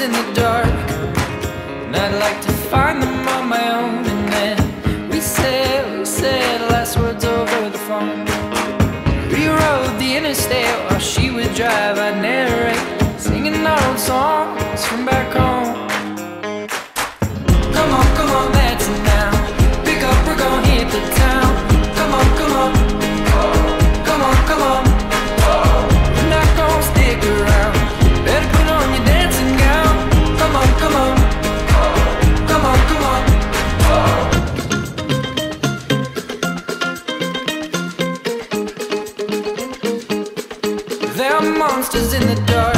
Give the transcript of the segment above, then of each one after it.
in the dark, and I'd like to find them on my own. And then we said, we said last words over the phone. We rode the interstate from back home. Come on, come on, that's it now. Pick up, we're gonna hit the town. Come on, come on, come on, come on. We're not gonna stick around. Better put on your dancing gown. Come on, come on, come on, come on. There are monsters in the dark.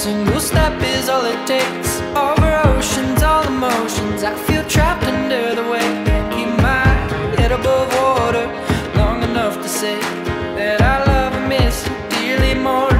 single step is all it takes. Over oceans, all emotions. I feel trapped under the weight. Keep my head above water long enough to say that I love and miss you dearly more.